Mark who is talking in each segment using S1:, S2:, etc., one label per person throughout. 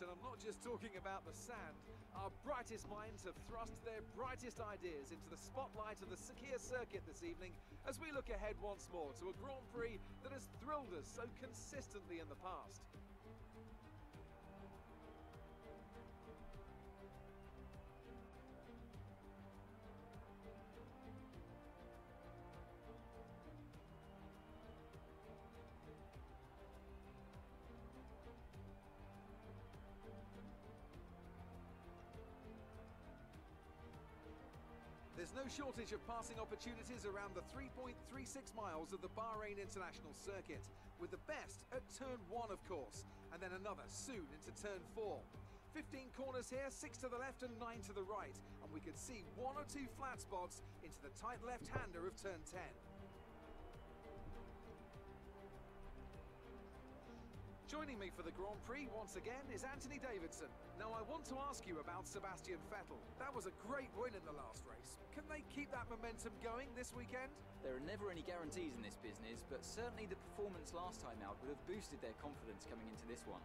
S1: And I'm not just talking about the sand. Our brightest minds have thrust their brightest ideas into the spotlight of the Sakia circuit this evening as we look ahead once more to a Grand Prix that has thrilled us so consistently in the past. No shortage of passing opportunities around the 3.36 miles of the Bahrain International Circuit, with the best at turn one, of course, and then another soon into turn four. 15 corners here, six to the left and nine to the right, and we could see one or two flat spots into the tight left-hander of turn 10. Joining me for the Grand Prix once again is Anthony Davidson. Now I want to ask you about Sebastian Vettel. That was a great win in the last race. Can they keep that momentum going this weekend?
S2: There are never any guarantees in this business, but certainly the performance last time out would have boosted their confidence coming into this one.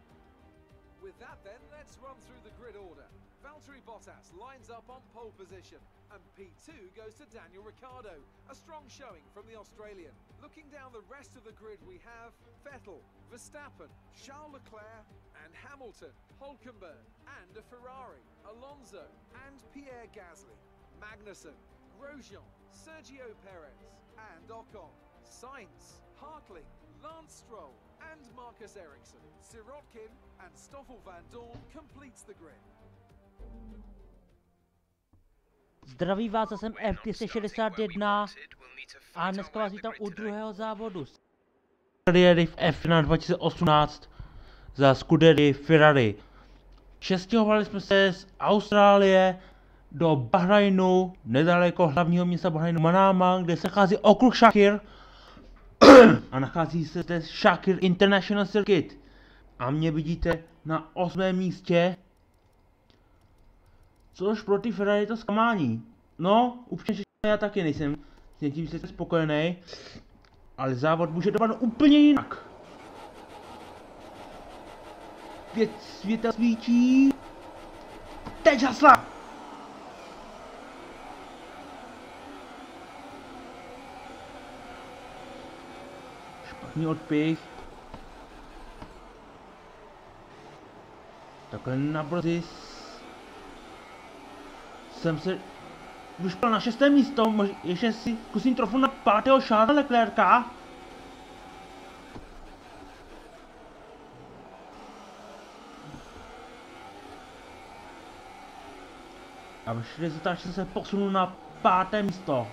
S1: With that then, let's run through the grid order. Valtteri Bottas lines up on pole position, and P2 goes to Daniel Ricciardo. A strong showing from the Australian. Looking down the rest of the grid, we have Vettel, Verstappen, Charles Leclerc, and Hamilton, Hulkenberg, and a Ferrari, Alonso, and Pierre Gasly, Magnussen, Grosjean, Sergio Perez, and Ocon, Sainz, Hartley, Lance Stroll, and Marcus Ericsson. Sirotkin and Stoffel van Dorn completes the grid.
S3: Zdraví vás, já jsem F261 a dneska vás vítám u druhého závodu. Tady jeli v F1 2018 za Scudery Ferrari. Přestěhovali jsme se z Austrálie do Bahrajnu, nedaleko hlavního města Bahrajnu Manama, kde se nachází okruh Shakir a nachází se zde Shakir International Circuit. A mě vidíte na osmém místě Což pro ty Ferrari je to zklamání. No, upřímně já taky nejsem s tím se spokojený, ale závod může dopadnout úplně jinak. Pět světa svíčí. Teď hasla! Špatný odpich. Takhle na brzy jsem se vyšpal na šesté místo, ještě si zkusím trochu na pátého šára Leclerca. A ve 60 se posunu na páté místo.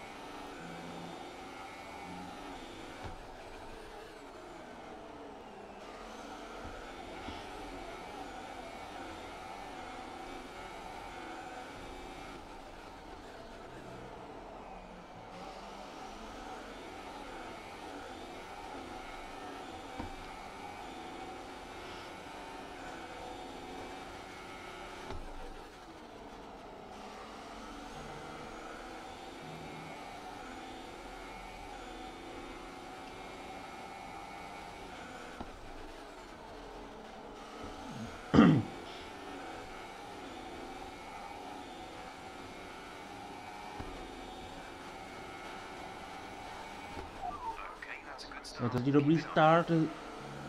S3: No je dobrý start,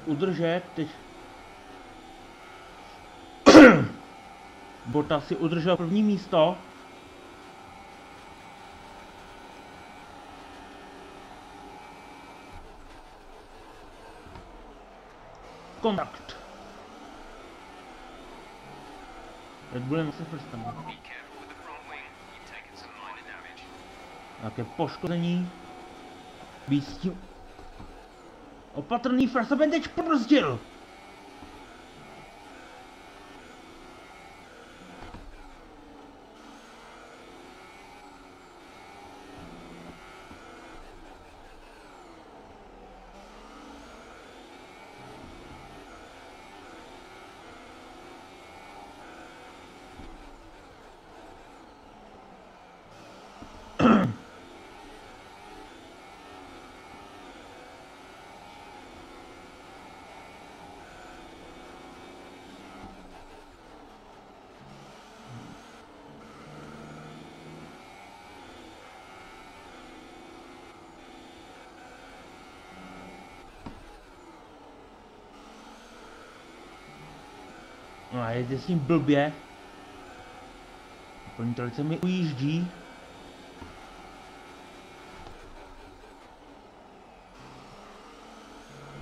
S3: udržet, teď Bota si udržel první místo. Kontakt. Bullem se Verstappen. Nějaké poškození. Být s tím Opatrný Verstappen teď No a jede s ním blbě. Plní trojce mi ujíždí.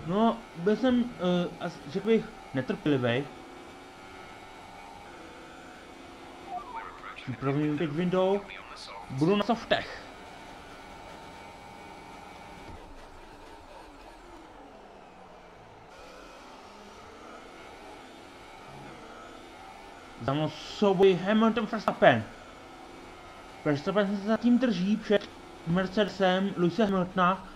S3: No, byl jsem, uh, řekl bych, netrpělivý. První teď window. Budu na softech. Za mnou souboj Hamilton Verstappen. Verstappen se zatím drží před Mercedesem Luisa Hamiltona.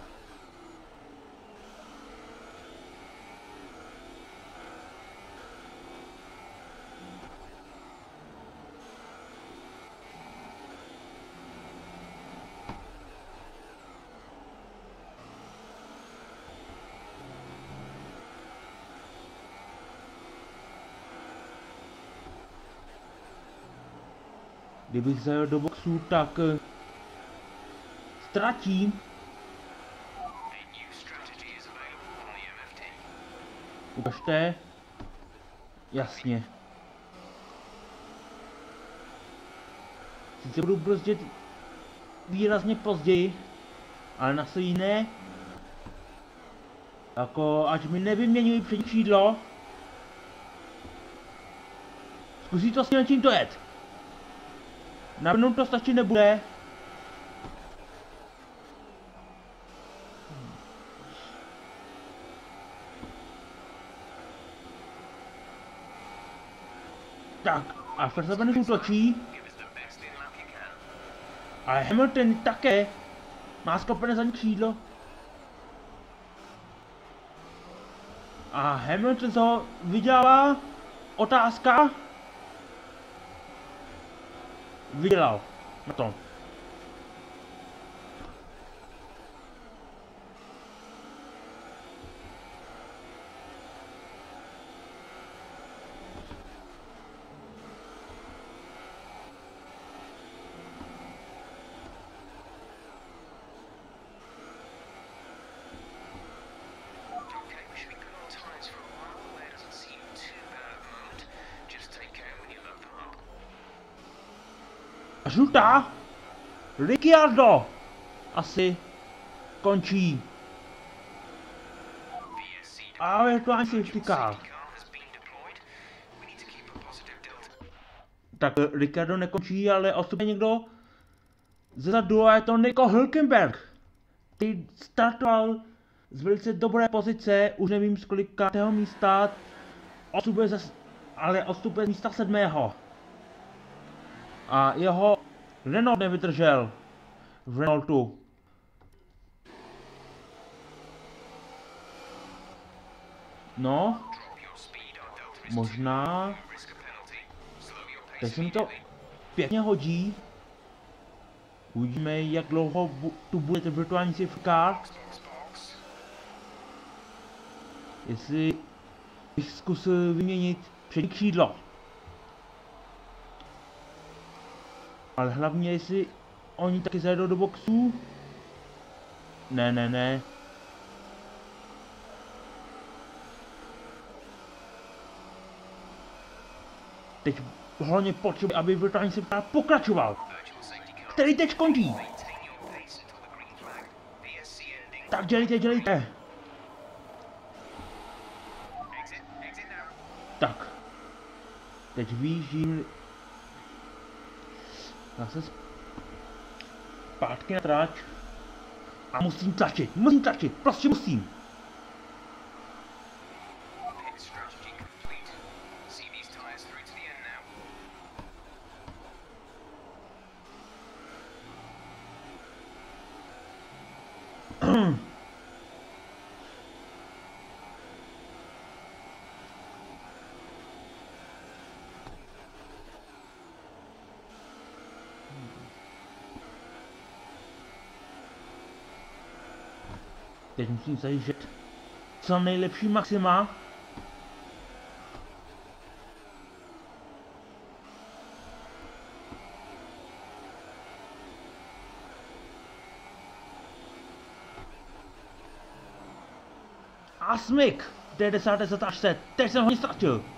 S3: Kdybych zajel do boxu, tak uh, ztratím. Ukažte. Jasně. Sice budu brzdit výrazně později, ale na svý ne. Jako, ať mi nevyměňují přední křídlo. Zkusí to s tím to jet. Na mnou to stačit nebude. Tak, a Verstappen útočí. Ale Hamilton také má sklopené zadní křídlo. A Hamilton to vydělává. Otázka, vydělal na žlutá. Ricciardo asi končí. A virtuální safety car. Tak Ricardo nekončí, ale ostupně někdo zezadu a je to Nico Hülkenberg. Ty startoval z velice dobré pozice, už nevím z kolikátého místa, odstupuje zase, ale odstupuje z místa sedmého. A jeho Renault nevydržel v Renaultu. No, možná, se mi to pěkně hodí. Uvidíme, jak dlouho bu tu bude ten virtuální car. Jestli bych zkusil vyměnit přední křídlo. Ale hlavně, jestli oni taky zajedou do boxů. Ne, ne, ne. Teď hlavně potřebuji, aby virtuální se pokračoval. Který teď končí. Tak dělejte, dělejte. Tak. Teď výjíždím Zase zpátky na tráč. A musím tlačit, musím tlačit, prostě musím. Teď musím zajíždět co nejlepší maxima. A smyk! To je desáté zatážce, teď jsem ho ztratil.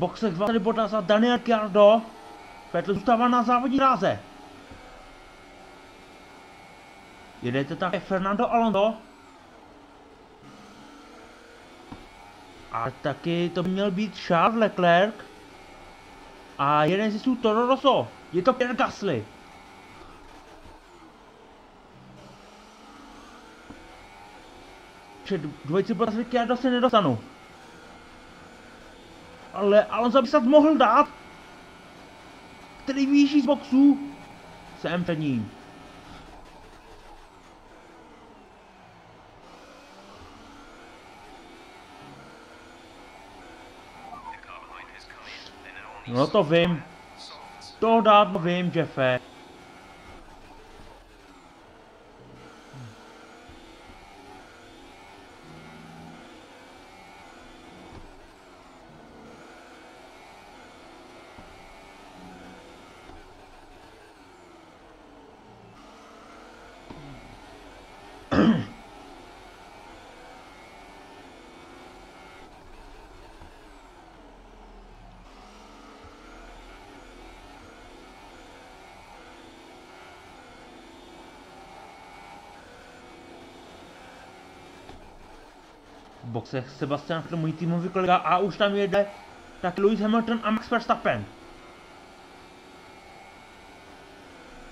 S3: Boxech Valtteri Bottas a Daniel Ricciardo. Vettel zůstává na závodní dráze. Jedete také Fernando Alonso. A taky to měl být Charles Leclerc. A jeden z Toro Rosso. Je to Pierre Gasly. Dvojici Bottas Ricciardo se nedostanu. Ale Alonso by se mohl dát. Který výjíždí z boxu. Jsem před ním. No to vím. To dávno vím, Jeffe. Sebastian Vettel, můj týmový kolega, a už tam jede tak Lewis Hamilton a Max Verstappen.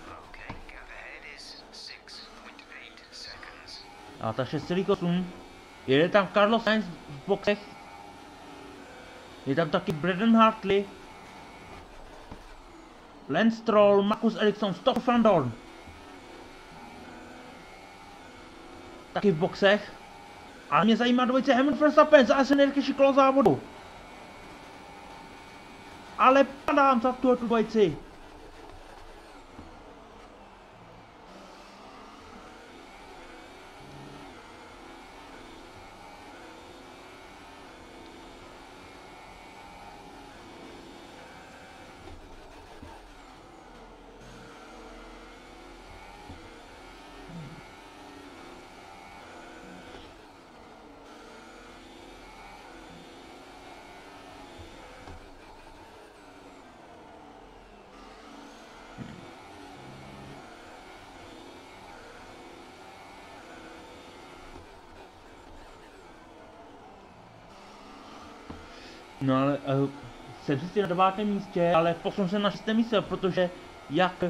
S4: Okay, gap ahead is 6.8 seconds.
S3: A ta 6,8. Jede tam Carlos Sainz v boxech. Je tam taky Braden Hartley. Lance Stroll, Marcus Ericsson, Stoffel van Dorn. Taky v boxech. A mě zajímá dvojice Hamilton Verstappen asi nejrychlejší kolo závodu. Ale padám za tuhle tu dvojici. No ale uh, jsem sice na devátém místě, ale posun se na šestém místě, protože jak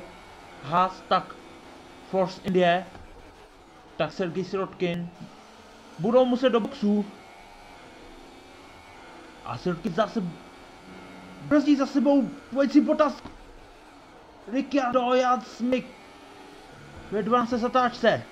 S3: Haas, tak Force India, tak Sergej Sirotkin budou muset do boxů. A Sirotkin zase brzdí za sebou dvojici Bottas. Ricciardo, Jan Smith ve 12. zatáčce.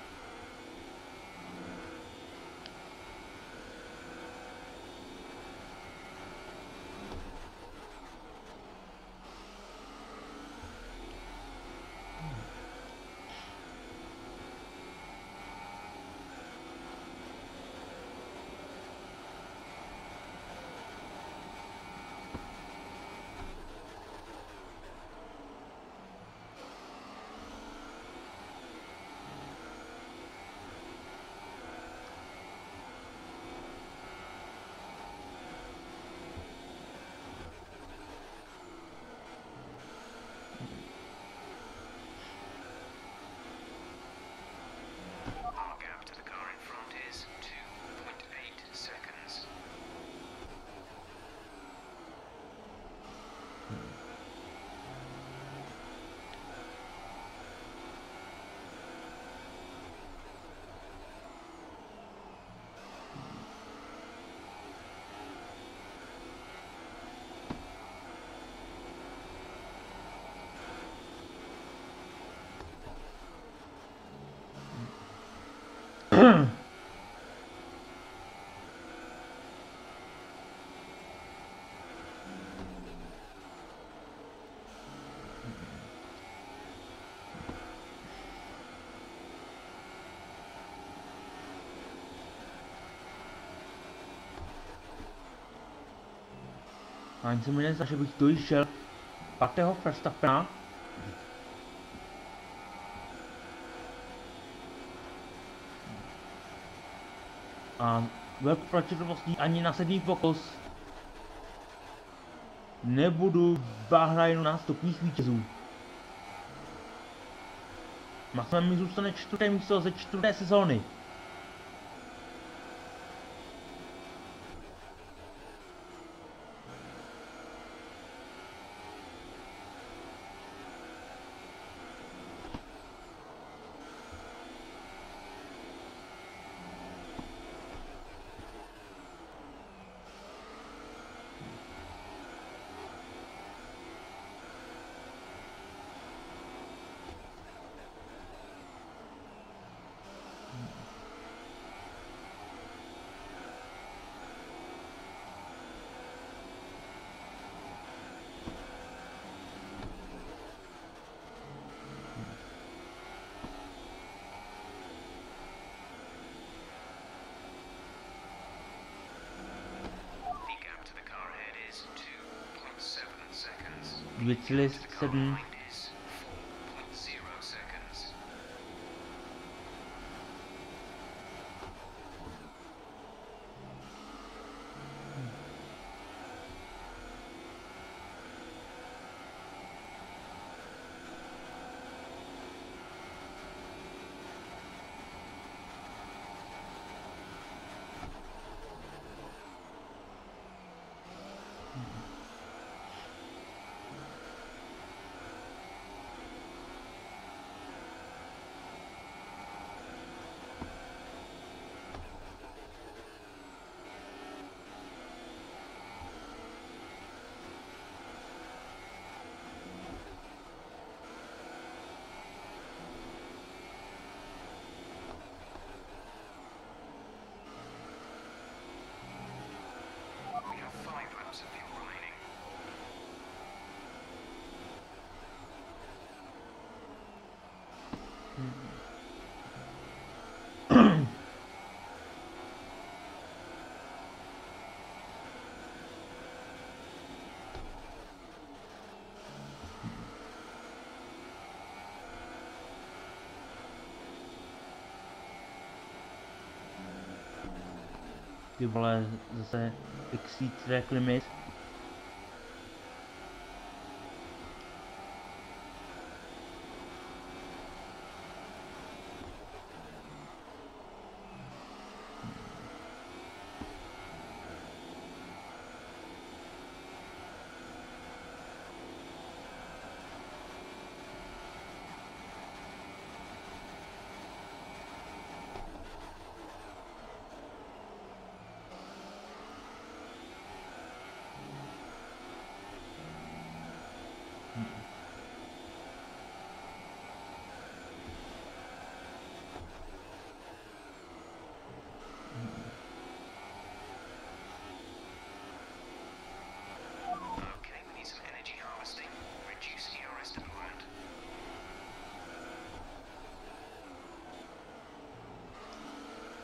S3: Ani se mi nezdá, že bych dojížděl pátého Verstappena. A velkou pravděpodobností ani na sedmý pokus nebudu v Bahrajnu nástupních vítězů. Maximum mi zůstane čtvrté místo ze čtvrté sezóny.
S4: The gap to the car ahead is 2.7 seconds.
S3: 2,7
S4: Car
S3: Ty vole, zase exceed track limit.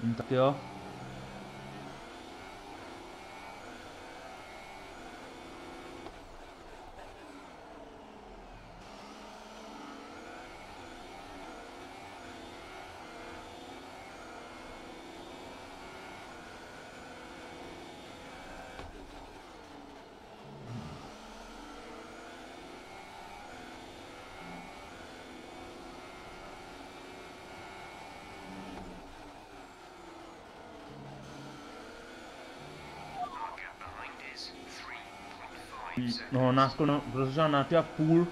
S3: Hm, tak jo.
S4: 3.5 seconds.
S3: Nás to rozřel na ty a půl.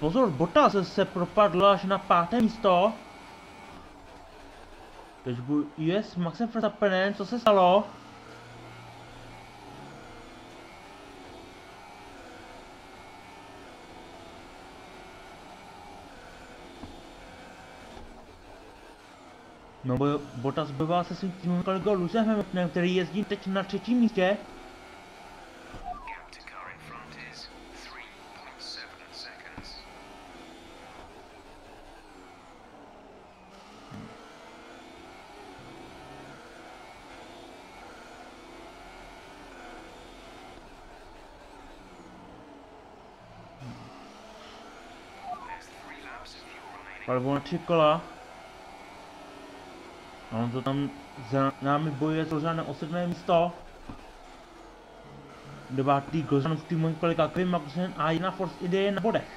S3: Pozor, Bottas se propadl až na páté místo. Teď byl US Maxem Verstappenem, co se stalo? No bo Botas bojoval se svým týmem kolegou Lucehem, který jezdí teď na třetím místě. Alebo na tři kola. A on to tam za námi bojuje Zložan o sedmé místo. Devátý Grozan v týmu kolika Kevin Magnussen a jedna Force Idea na bodech.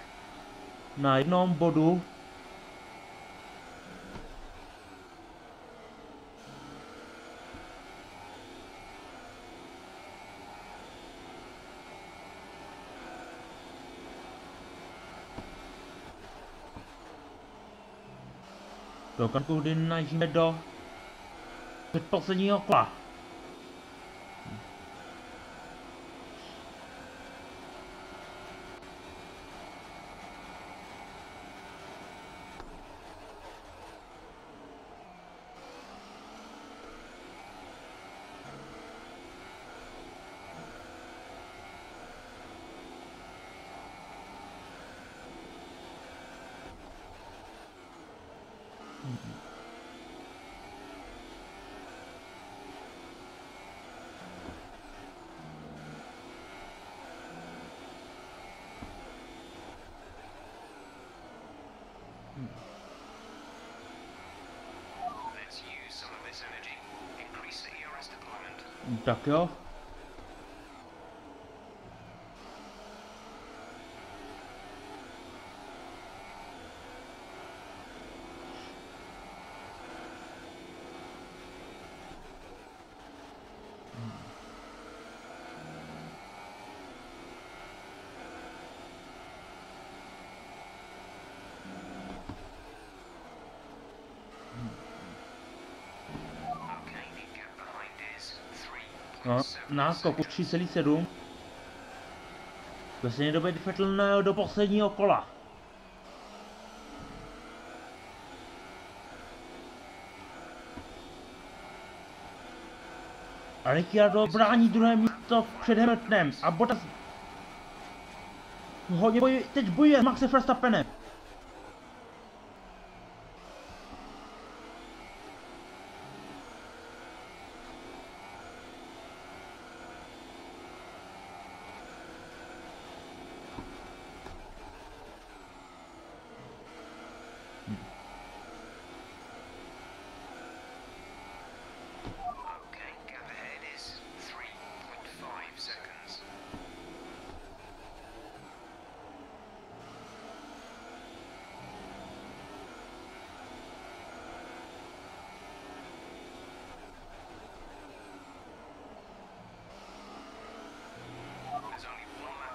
S3: Na jednom bodu do okamžiku, kdy najíždíme do
S4: 沸騰するよ、こら。
S3: Tak jo.
S4: 3.7
S3: náskoku
S4: seconds.
S3: 3,7. Ve stejné době Vettel do posledního kola. A Ricciardo brání druhé místo před Hamiltonem a Bottas hodně bojuje, teď bojuje s Maxem Verstappenem.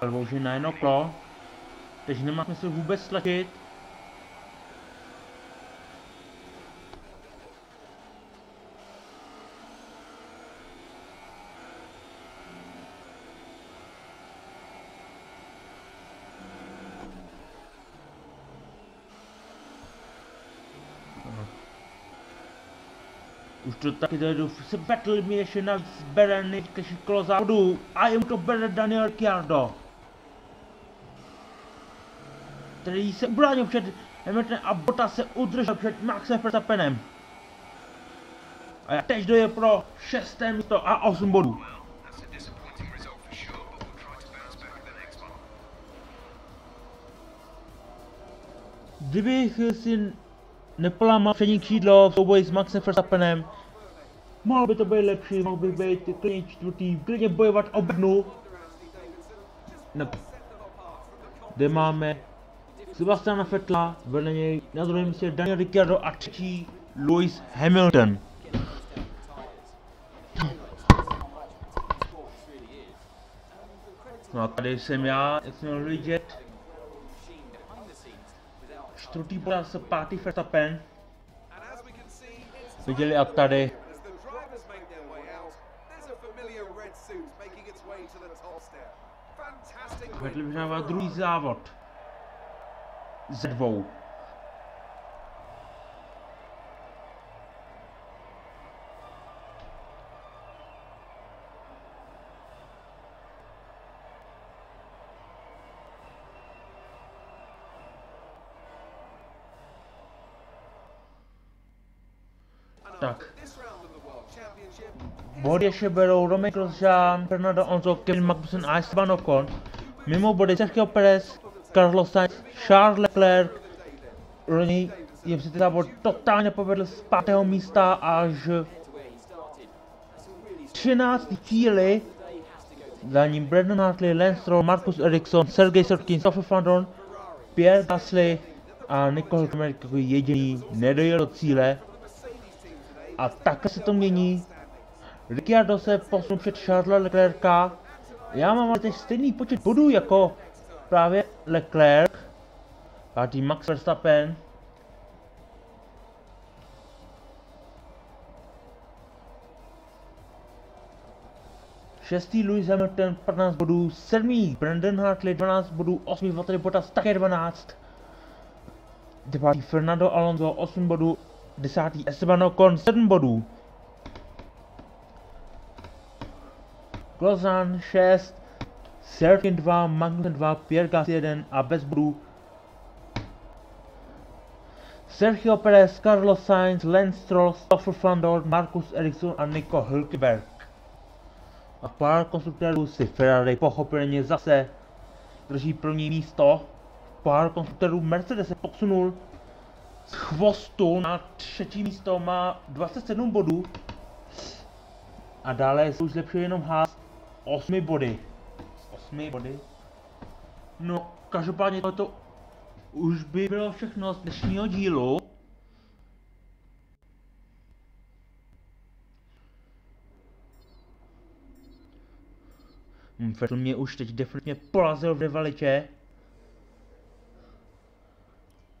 S4: One lap
S3: Prodlouží na jedno kolo, takže nemá smysl vůbec tlačit. Už to taky dojdu, se Battle mi ještě navíc bere nejtěžší kolo závodu a jemu to bere Daniel Ricciardo. Který se ubránil před Hamiltonem a Bottas se udržel před Maxem Verstappenem. A já teď doje pro šesté místo a 8 bodů. Kdybych si nepolámal přední křídlo v souboji s Maxem Verstappenem, mohl by to být lepší, mohl by být klidně čtvrtý, klidně bojovat o bednu. No. Kde máme Sebastiana Vettela, vedle něj na druhém místě Daniel Ricciardo a třetí Lewis Hamilton. No a tady jsem já, jak jsme mohli vidět, čtvrtý Bottas, pátý Verstappen. Viděli a tady
S1: for
S3: vyhrává druhý závod. Ze dvou. Tak. Body ještě berou Romy Grosjean, Fernando Alonso, Kevin Magnussen a Esteban Ocon. Mimo body Sergio Perez, Carlos Sainz, Charles Leclerc, Ronnie jim se ten závod totálně povedl z pátého místa až
S2: to where he started. That's a really
S3: 13. chvíli. Za ním Brandon Hartley, Lance Stroll, Marcus Ericsson, Sergej Sotkin, Stoffel van Dorn, Pierre Gasly a Nicole Hülkenberg jako jediný nedojel do cíle. A takhle se to mění. Ricciardo se posunul před Charlesa Leclerca. Já mám ale teď stejný počet bodů jako právě Leclerc. Pátý Max Verstappen. Šestý Lewis Hamilton 15 bodů, sedmý Brandon Hartley 12 bodů, osmý Valtteri Bottas také 12. Devátý Fernando Alonso 8 bodů, desátý Esteban Ocon 7 bodů. Glozan 6, Serkin 2, Magnussen 2, Pierre Gasly 1 a bez bodů Sergio Perez, Carlos Sainz, Lance Stroll, Stoffel van Dorn, Marcus Ericsson a Nico Hülkenberg. A pár konstruktérů si Ferrari pochopitelně zase drží první místo. Pár konstruktérů Mercedes se posunul z chvostu na třetí místo, má 27 bodů. A dále se už zlepšuje jenom Haas 8 body. 8 body. No, každopádně to už by bylo všechno z dnešního dílu. Vettel mě už teď definitivně porazil v rivalitě.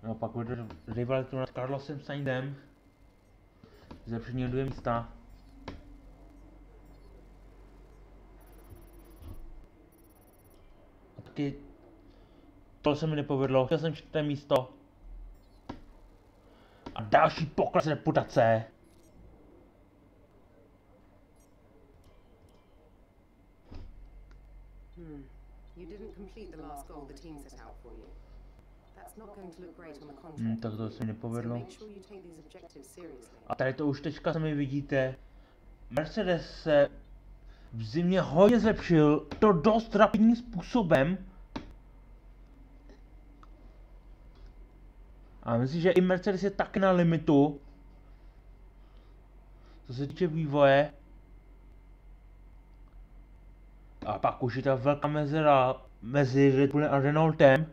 S3: No pak bude rivalitu nad Carlosem Sainzem. Zlepšení dvě místa. Taky to se mi nepovedlo, chtěl jsem čtvrté místo. A další pokles reputace.
S5: Hmm. You didn't complete the last goal the team set out for you. That's not going to look great on the contract.
S3: Hm, tak to se mi nepovedlo. A tady to už teďka sami vidíte. Mercedes se v zimě hodně zlepšil, to dost rapidním způsobem. A myslím, že i Mercedes je taky na limitu. Co se týče vývoje. A pak už je ta velká mezera mezi Red Bullem a Renaultem.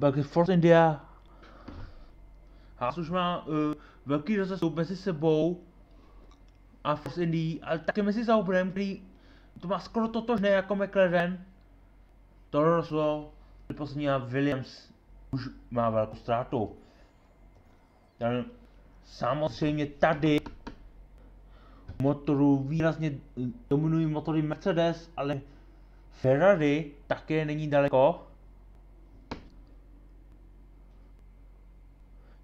S3: Pak Force India. Haas už má uh, velký rozestup mezi sebou a Force India, ale také mezi Sauberem, který to má skoro totožné jako McLaren. Toro Rosso, poslední a Williams už má velkou ztrátu. Tam, samozřejmě tady motoru výrazně eh, dominují motory Mercedes, ale Ferrari také není daleko.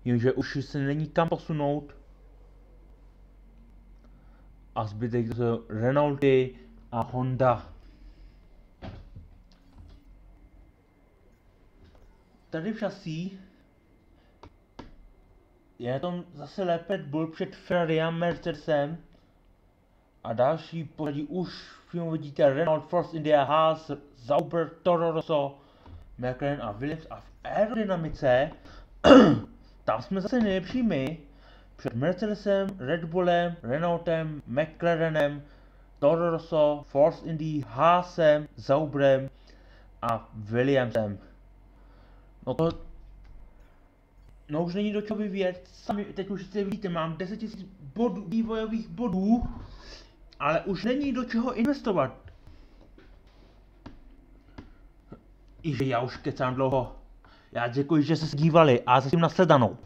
S3: Jenže už se není kam posunout. A zbytek to jsou Renaulty a Honda. Tady v šasí je tom zase lépe Bull před Ferrari a Mercedesem. A další pořadí už přímo vidíte Renault, Force India, Haas, Sauber, Toro Rosso, McLaren a Williams a v aerodynamice tam jsme zase nejlepší my. Před Mercedesem, Red Bullem, Renaultem, McLarenem, Toro Rosso, Force Indy, Haasem, Sauberem a Williamsem. No to... No už není do čeho vyvíjet, sami teď už si vidíte, mám 10 000 bodů, vývojových bodů, ale už není do čeho investovat. I já už kecám dlouho. Já děkuji, že jste se dívali a zatím nasledanou.